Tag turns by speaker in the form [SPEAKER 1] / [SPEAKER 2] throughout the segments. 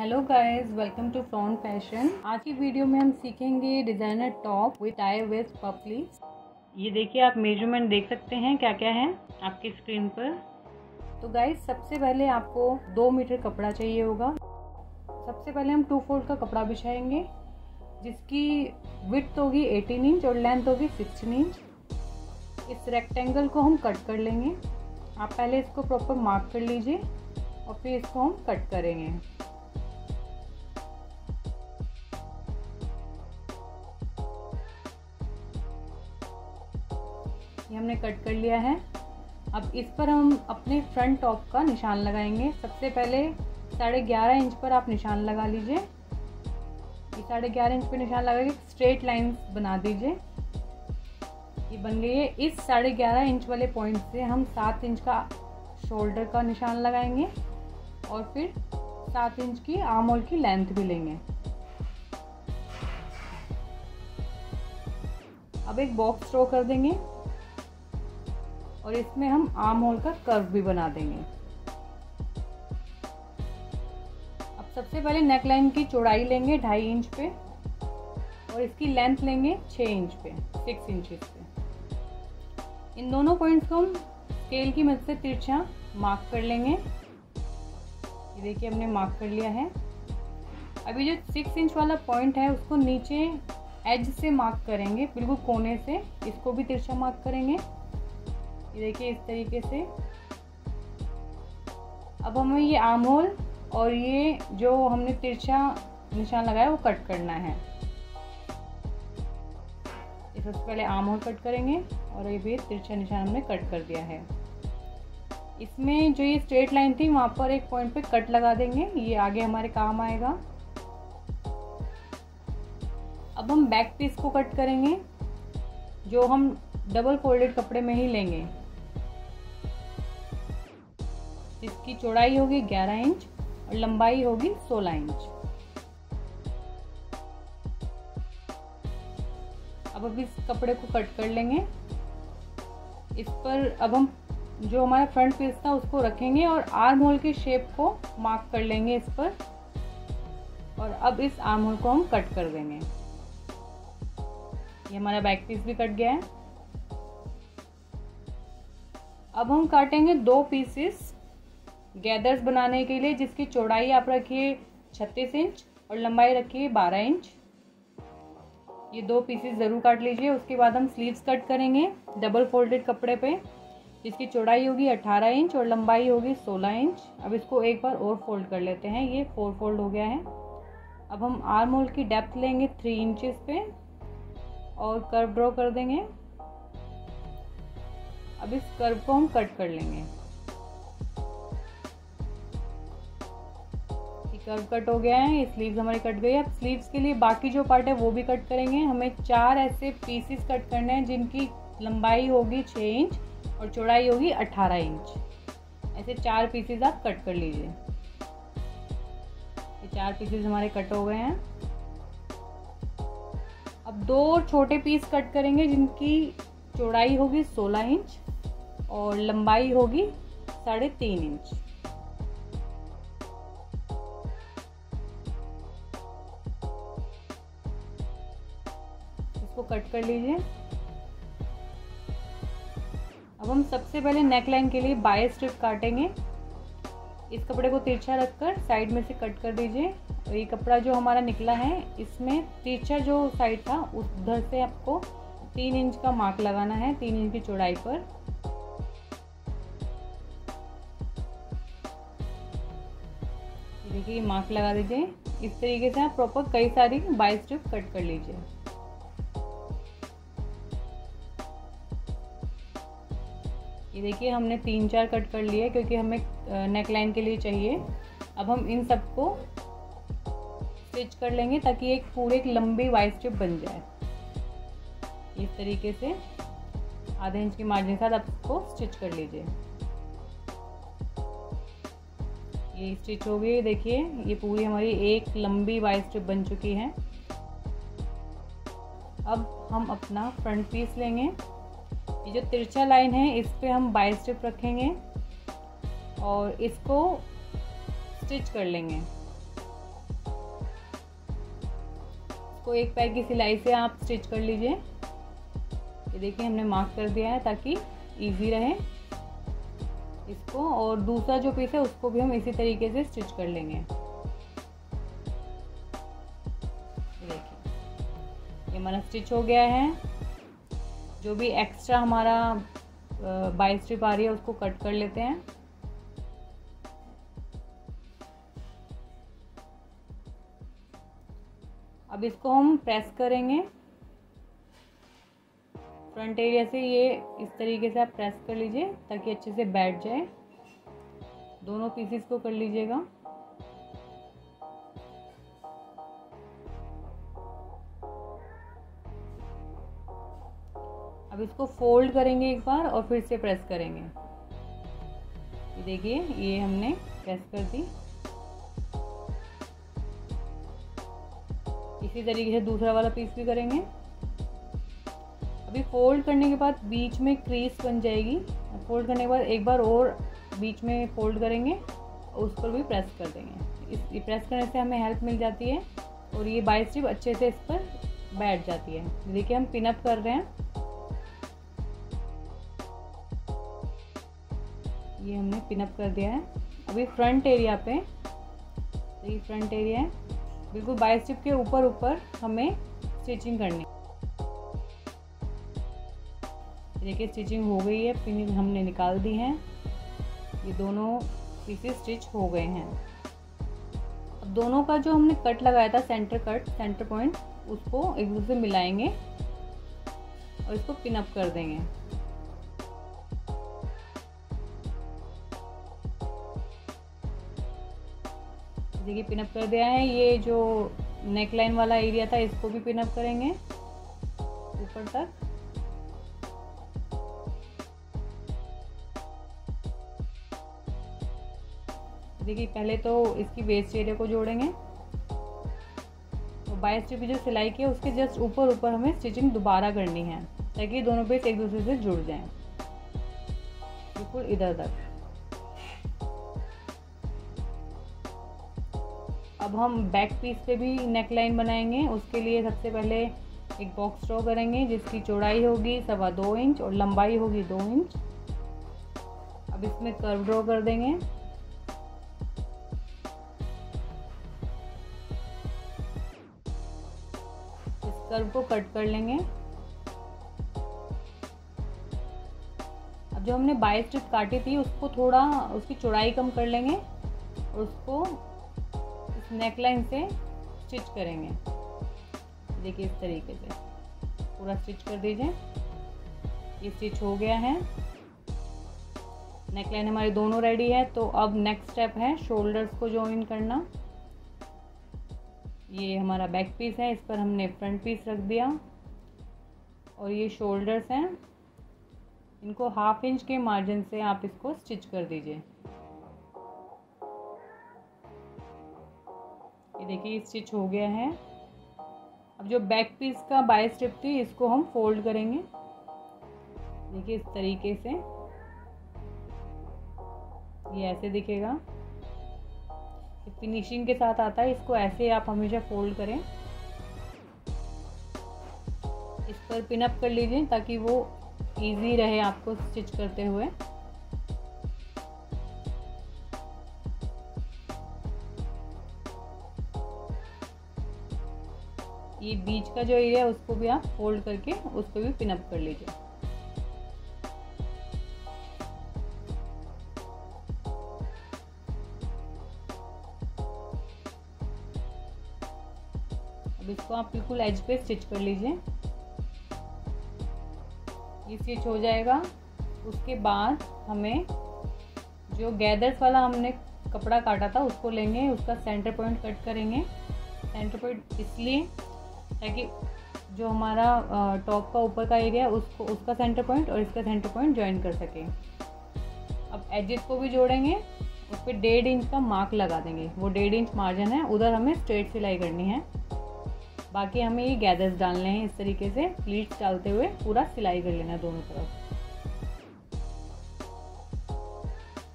[SPEAKER 1] Hello guys welcome to फ्रॉन fashion आज की वीडियो में हम सीखेंगे डिज़ाइनर टॉप विद आई वेस्ट पपली
[SPEAKER 2] ये देखिए आप मेज़रमेंट देख सकते हैं क्या क्या है आपकी स्क्रीन पर।
[SPEAKER 1] तो गाइस सबसे पहले आपको दो मीटर कपड़ा चाहिए होगा। सबसे पहले हम टू फोल्ड का कपड़ा बिछाएँगे जिसकी विथ होगी 18 इंच और लेंथ होगी 16 इंच इस रेक्टेंगल को हम कट कर लेंगे। आप पहले इसको प्रॉपर मार्क कर लीजिए और फिर इसको हम कट करेंगे। ये हमने कट कर लिया है। अब इस पर हम अपने फ्रंट टॉप का निशान लगाएँगे। सबसे पहले साढ़े ग्यारह इंच पर आप निशान लगा लीजिए। ये साढ़े ग्यारह इंच पर निशान लगा के स्ट्रेट लाइन बना दीजिए। ये बन गई है। इस साढ़े ग्यारह इंच वाले पॉइंट से हम सात इंच का शोल्डर का निशान लगाएँगे और फिर सात इंच की आर्म होल की लेंथ भी लेंगे। अब एक बॉक्स ड्रॉ कर देंगे। और इसमें हम आर्म होल का कर्व भी बना देंगे। अब सबसे पहले नेक लाइन की चौड़ाई लेंगे ढाई इंच पे और इसकी लेंथ लेंगे छः इंच पे सिक्स इंच पे। इन दोनों पॉइंट्स को हम स्केल की मदद से तिरछा मार्क कर लेंगे। ये देखिए हमने मार्क कर लिया है। अभी जो सिक्स इंच वाला पॉइंट है, उसको नीचे एज से मार्क करेंगे, बिल्कुल कोने से, इसको भी तिरछा मार्क करेंगे। ये देखिए इस तरीके से। अब हमें ये आर्म होल और ये जो हमने तिरछा निशान लगाया, वो कट करना है। सबसे पहले आर्म होल कट करेंगे और ये भी तिरछा निशान हमने कट कर दिया है। इसमें जो ये स्ट्रेट लाइन थी, वहाँ पर एक पॉइंट पे कट लगा देंगे। ये आगे हमारे काम आएगा। अब हम बैक पीस को कट करेंगे, जो हम डबल फोल्डेड कपड़े में ही लेंगे। इसकी चौड़ाई होगी 11 इंच और लंबाई होगी 16 इंच। अब अब इस कपड़े को कट कर लेंगे। इस पर अब हम जो हमारा फ्रंट पीस था उसको रखेंगे और आर्म होल के शेप को मार्क कर लेंगे इस पर। और अब इस आर्म होल को हम कट कर देंगे। ये हमारा बैक पीस भी कट गया है। अब हम काटेंगे दो पीसेस गैदर्स बनाने के लिए, जिसकी चौड़ाई आप रखिए 36 इंच और लंबाई रखिए 12 इंच। ये दो पीसेस ज़रूर काट लीजिए, उसके बाद हम स्लीव्स कट करेंगे डबल फोल्डेड कपड़े पे, जिसकी चौड़ाई होगी 18 इंच और लंबाई होगी 16 इंच। अब इसको एक बार और फोल्ड कर लेते हैं, ये फोर फोल्ड हो गया है। अब हम आर्म होल की डेप्थ लेंगे थ्री इंचेस पे और कर्व ड्रॉ कर देंगे। अब इस कर्व को हम कट कर लेंगे। कर्व कट हो गया है ये स्लीव्स हमारे कट गई है। अब स्लीव्स के लिए बाकी जो पार्ट है, वो भी कट करेंगे। हमें चार ऐसे पीसेस कट करने हैं, जिनकी लंबाई होगी छः इंच और चौड़ाई होगी अट्ठारह इंच ऐसे चार पीसेस आप कट कर लीजिए। ये चार पीसेस हमारे कट हो गए हैं। अब दो छोटे पीस कट करेंगे, जिनकी चौड़ाई होगी सोलह इंच और लंबाई होगी साढ़े तीन इंच कट कर लीजिए। अब हम सबसे पहले नेक लाइन के लिए बाय स्ट्रिप काटेंगे। इस कपड़े को तिरछा रखकर साइड में से कट कर दीजिए। और ये कपड़ा जो हमारा निकला है, इसमें तिरछा जो साइड था, उधर से आपको तीन इंच का मार्क लगाना है, तीन इंच की चौड़ाई पर। देखिए मार्क लगा दीजिए। इस तरीके से आप प्रॉपर कई सारी बाई स्ट्रिप कट कर लीजिए। ये देखिए हमने तीन चार कट कर लिए क्योंकि हमें नेक लाइन के लिए चाहिए। अब हम इन सबको स्टिच कर लेंगे ताकि एक पूरे एक लंबी वाइट स्ट्रिप बन जाए। इस तरीके से आधे इंच की मार्जिन के साथ आप इसको स्टिच कर लीजिए। ये स्टिच हो गई, देखिए, ये पूरी हमारी एक लंबी वाइट स्ट्रिप बन चुकी है। अब हम अपना फ्रंट पीस लेंगे। ये जो तिरछा लाइन है, इस पर हम बाई स्टेप रखेंगे और इसको स्टिच कर लेंगे। इसको एक पैर की सिलाई से आप स्टिच कर लीजिए। ये देखिए, हमने मार्क कर दिया है ताकि इजी रहे। इसको और दूसरा जो पीस है, उसको भी हम इसी तरीके से स्टिच कर लेंगे। देखिए, ये हमारा स्टिच हो गया है। जो भी एक्स्ट्रा हमारा बाई स्ट्रिप आ रही है, उसको कट कर लेते हैं। अब इसको हम प्रेस करेंगे। फ्रंट एरिया से ये इस तरीके से आप प्रेस कर लीजिए, ताकि अच्छे से बैठ जाए। दोनों पीसीस को कर लीजिएगा। अब इसको फोल्ड करेंगे एक बार और फिर से प्रेस करेंगे। ये देखिए, ये हमने प्रेस कर दी। इसी तरीके से दूसरा वाला पीस भी करेंगे। अभी फोल्ड करने के बाद बीच में क्रीज बन जाएगी। फोल्ड करने के बाद एक बार और बीच में फोल्ड करेंगे और उस पर भी प्रेस कर देंगे। इस प्रेस करने से हमें हेल्प मिल जाती है और ये बाई स्ट्रिप अच्छे से इस पर बैठ जाती है। देखिए, हम पिनअप कर रहे हैं। ये हमने पिनअप कर दिया है। अभी फ्रंट एरिया पे, ये फ्रंट एरिया है। बिल्कुल बाई के ऊपर ऊपर हमें स्टिचिंग करनी देखिए स्टिचिंग हो गई है फिनिश हमने निकाल दी है। ये दोनों पीसेस स्टिच हो गए हैं। अब दोनों का जो हमने कट लगाया था सेंटर कट सेंटर पॉइंट उसको एक दूसरे मिलाएँगे और इसको पिनअप कर देंगे। देखिए पिनअप कर दिया है। ये जो नेक लाइन वाला एरिया था, इसको भी पिनअप करेंगे। ऊपर तक। देखिए, पहले तो इसकी वेस्ट एरिया को जोड़ेंगे। तो बाई स्टिप जो सिलाई की है, उसके जस्ट ऊपर ऊपर हमें स्टिचिंग दोबारा करनी है, ताकि दोनों पेज एक दूसरे से जुड़ जाएँ। बिल्कुल इधर तक। अब हम बैक पीस पे भी नेक लाइन बनाएँगे। उसके लिए सबसे पहले एक बॉक्स ड्रॉ करेंगे, जिसकी चौड़ाई होगी सवा दो इंच और लंबाई होगी दो इंच। अब इसमें कर्व ड्रॉ कर देंगे। इस कर्व को कट कर लेंगे। अब जो हमने बाई स्ट्रिप काटी थी, उसको थोड़ा, उसकी चौड़ाई कम कर लेंगे और उसको नेकलाइन से स्टिच करेंगे। देखिए इस तरीके से। पूरा स्टिच कर दीजिए। ये स्टिच हो गया है। नेकलाइन हमारी दोनों रेडी है तो अब नेक्स्ट स्टेप है शोल्डर्स को ज्वाइन करना। ये हमारा बैक पीस है, इस पर हमने फ्रंट पीस रख दिया। और ये शोल्डर्स हैं। इनको हाफ़ इंच के मार्जिन से आप इसको स्टिच कर दीजिए। देखिए स्टिच हो गया है। अब जो बैक पीस का बाय स्ट्रिप थी, इसको हम फोल्ड करेंगे। देखिए, इस तरीके से। ये ऐसे दिखेगा। फिनिशिंग के साथ आता है, इसको ऐसे आप हमेशा फोल्ड करें। इस पर पिनअप कर लीजिए, ताकि वो इजी रहे आपको स्टिच करते हुए। बीच का जो एरिया है, उसको भी आप फोल्ड करके उसको भी पिनअप कर लीजिए। इसको आप बिल्कुल एज पे स्टिच कर लीजिए। ये स्टिच हो जाएगा। उसके बाद हमें जो गैदर्स वाला हमने कपड़ा काटा था, उसको लेंगे, उसका सेंटर पॉइंट कट करेंगे। सेंटर पॉइंट इसलिए ताकि जो हमारा टॉप का ऊपर का एरिया है, उसको, उसका सेंटर पॉइंट और इसका सेंटर पॉइंट ज्वाइन कर सकें। अब एजेस को भी जोड़ेंगे, उस पर डेढ़ इंच का मार्क लगा देंगे। वो डेढ़ इंच मार्जिन है, उधर हमें स्ट्रेट सिलाई करनी है। बाकी हमें ये गैदर्स डालने हैं, इस तरीके से प्लीट्स डालते हुए पूरा सिलाई कर लेना है दोनों तरफ़।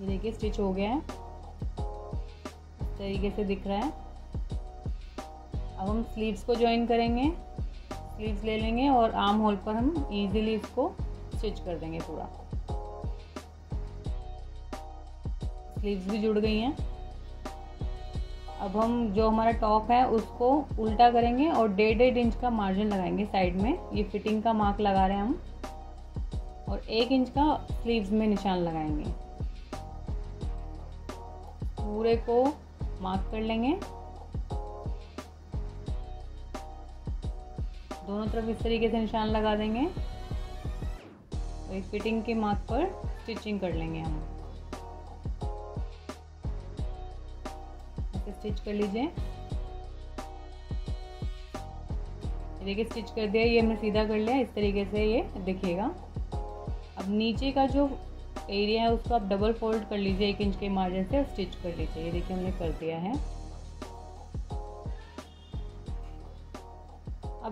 [SPEAKER 1] ये देखिए स्टिच हो गया है। इस तरीके से दिख रहा है। अब हम स्लीव्स को ज्वाइन करेंगे। स्लीव्स ले लेंगे और आर्म होल पर हम इजीली इसको स्टिच कर देंगे पूरा। स्लीव्स भी जुड़ गई हैं। अब हम जो हमारा टॉप है, उसको उल्टा करेंगे और डेढ़ डेढ़ इंच का मार्जिन लगाएँगे साइड में। ये फिटिंग का मार्क लगा रहे हैं हम। और एक इंच का स्लीव्स में निशान लगाएँगे। पूरे को मार्क कर लेंगे। दोनों तरफ़ इस तरीके से निशान लगा देंगे। और एक फिटिंग के मार्क पर स्टिचिंग कर लेंगे हम। इसे स्टिच कर लीजिए। देखिए स्टिच कर दिया, ये हमने सीधा कर लिया, इस तरीके से ये दिखेगा। अब नीचे का जो एरिया है, उसको आप डबल फोल्ड कर लीजिए एक इंच के मार्जिन से स्टिच कर लीजिए। ये देखिए हमने कर दिया है।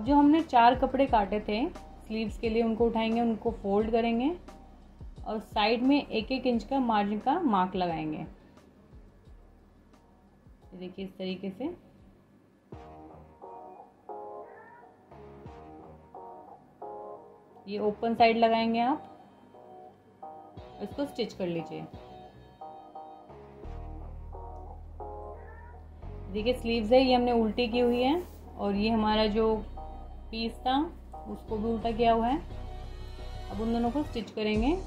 [SPEAKER 1] जो हमने चार कपड़े काटे थे स्लीव्स के लिए उनको उठाएँगे, उनको फोल्ड करेंगे और साइड में एक एक इंच का मार्जिन का मार्क लगाएँगे। देखिए इस तरीके से। ये ओपन साइड लगाएँगे आप। इसको स्टिच कर लीजिए। देखिए स्लीव्स है, ये हमने उल्टी की हुई है और ये हमारा जो पीस था, उसको भी उल्टा किया हुआ है। अब उन दोनों को स्टिच करेंगे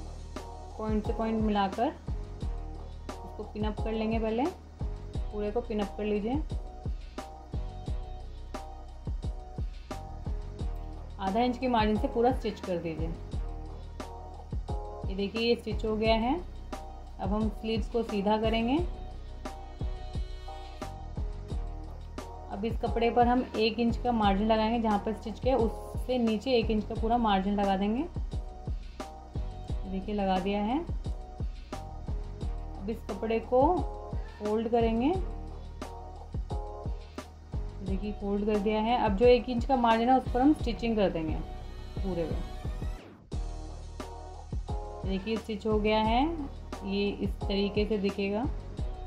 [SPEAKER 1] पॉइंट से पॉइंट मिलाकर। उसको पिनअप कर लेंगे पहले। पूरे को पिनअप कर लीजिए। आधा इंच के मार्जिन से पूरा स्टिच कर दीजिए। ये देखिए, ये स्टिच हो गया है। अब हम स्लीव्स को सीधा करेंगे। अब इस कपड़े पर हम एक इंच का मार्जिन लगाएँगे, जहाँ पर स्टिच किया उससे नीचे एक इंच का पूरा मार्जिन लगा देंगे। देखिए, लगा दिया है। अब इस कपड़े को फोल्ड करेंगे। देखिए फोल्ड कर दिया है। अब जो एक इंच का मार्जिन है, उस पर हम स्टिचिंग कर देंगे पूरे में। देखिए स्टिच हो गया है। ये इस तरीके से दिखेगा।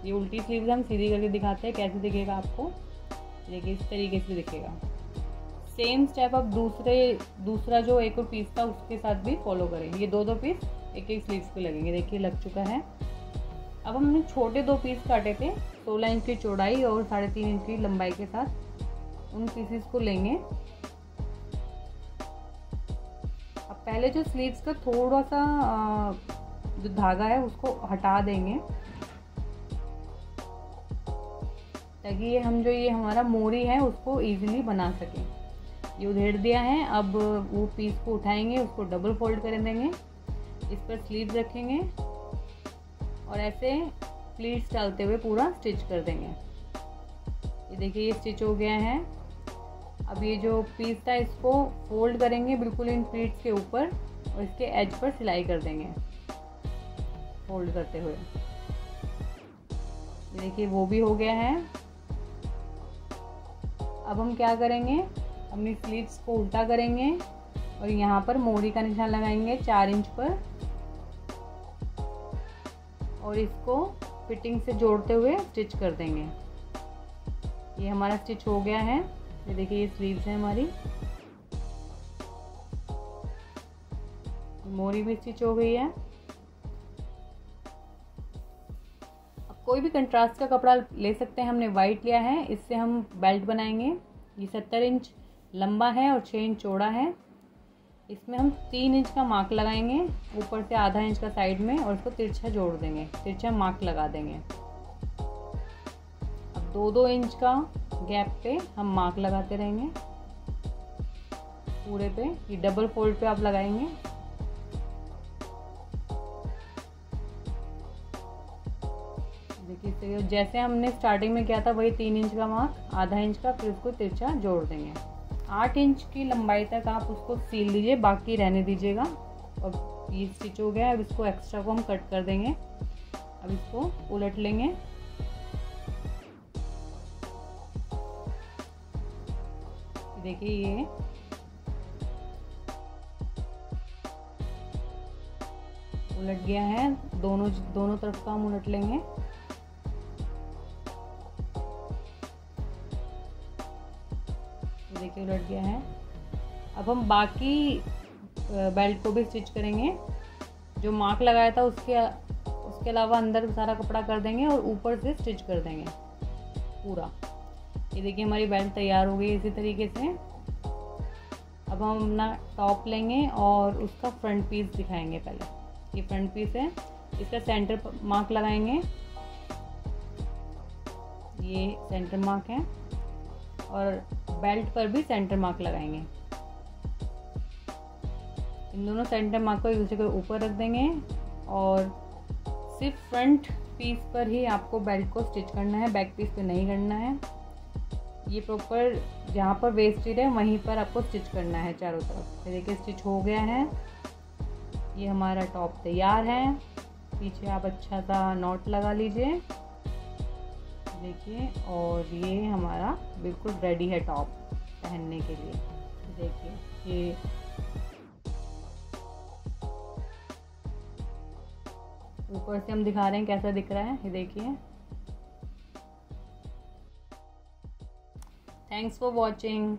[SPEAKER 1] ये उल्टी स्लीव्स हम सीधी करके दिखाते हैं, कैसे दिखेगा आपको। देखिए इस तरीके से दिखेगा। सेम स्टेप अब दूसरे, दूसरा जो एक और पीस था उसके साथ भी फॉलो करेंगे। ये दो दो पीस एक एक स्लीव्स पे लगेंगे। देखिए, लग चुका है। अब हमने छोटे दो पीस काटे थे, सोलह इंच की चौड़ाई और साढ़े तीन इंच की लंबाई के साथ। उन पीसेस को लेंगे। अब पहले जो स्लीव्स का थोड़ा सा जो धागा है, उसको हटा देंगे। ताकि ये हम जो ये हमारा मोरी है, उसको ईजिली बना सकें। ये उधेड़ दिया है, अब वो पीस को उठाएँगे, उसको डबल फोल्ड कर देंगे। इस पर स्लीव रखेंगे और ऐसे प्लीट्स डालते हुए पूरा स्टिच कर देंगे। ये देखिए, ये स्टिच हो गया है। अब ये जो पीस था, इसको फोल्ड करेंगे बिल्कुल इन प्लीट्स के ऊपर और इसके एज पर सिलाई कर देंगे फोल्ड करते हुए। देखिए, वो भी हो गया है। अब हम क्या करेंगे? अपनी स्लीव्स को उल्टा करेंगे और यहाँ पर मोरी का निशान लगाएँगे चार इंच पर। और इसको फिटिंग से जोड़ते हुए स्टिच कर देंगे। ये हमारा स्टिच हो गया है। ये देखिए, ये स्लीव्स है हमारी। मोरी भी स्टिच हो गई है। कोई भी कंट्रास्ट का कपड़ा ले सकते हैं, हमने वाइट लिया है, इससे हम बेल्ट बनाएँगे। ये सत्तर इंच लंबा है और छः इंच चौड़ा है। इसमें हम तीन इंच का मार्क लगाएँगे, ऊपर से आधा इंच का साइड में और इसको तिरछा जोड़ देंगे, तिरछा मार्क लगा देंगे। अब दो दो इंच का गैप पे हम मार्क लगाते रहेंगे। पूरे पे, ये डबल फोल्ड पे आप लगाएँगे। देखिए जैसे हमने स्टार्टिंग में किया था, वही तीन इंच का मार्क आधा इंच का, फिर उसको तिरछा जोड़ देंगे। आठ इंच की लंबाई तक आप उसको सील दीजिए, बाकी रहने दीजिएगा। और ये स्टिच हो गया, अब इसको एक्स्ट्रा को हम कट कर देंगे। अब इसको उलट लेंगे। देखिए ये। उलट गया है, दोनों दोनों तरफ़ का हम उलट लेंगे। देखिए उलट गया है। अब हम बाकी बेल्ट को भी स्टिच करेंगे। जो मार्क लगाया था उसके उसके अलावा अंदर सारा कपड़ा कर देंगे और ऊपर से स्टिच कर देंगे। पूरा। ये देखिए हमारी बेल्ट तैयार हो गई इसी तरीके से। अब हम अपना टॉप लेंगे और उसका फ्रंट पीस दिखाएँगे पहले। ये फ्रंट पीस है। इसका सेंटर मार्क लगाएँगे। ये सेंटर मार्क है। और बेल्ट पर भी सेंटर मार्क लगाएँगे। इन दोनों सेंटर मार्क को एक दूसरे के ऊपर रख देंगे और सिर्फ़ फ्रंट पीस पर ही आपको बेल्ट को स्टिच करना है बैक पीस पे नहीं करना है। ये प्रॉपर जहाँ पर वेस्टेड है, वहीं पर आपको स्टिच करना है चारों तरफ़। देखिए स्टिच हो गया है। ये हमारा टॉप तैयार है। पीछे आप अच्छा सा नॉट लगा लीजिए। देखिए, और ये हमारा बिल्कुल रेडी है टॉप पहनने के लिए। देखिए, ये ऊपर से हम दिखा रहे हैं कैसा दिख रहा है, ये देखिए। Thanks for watching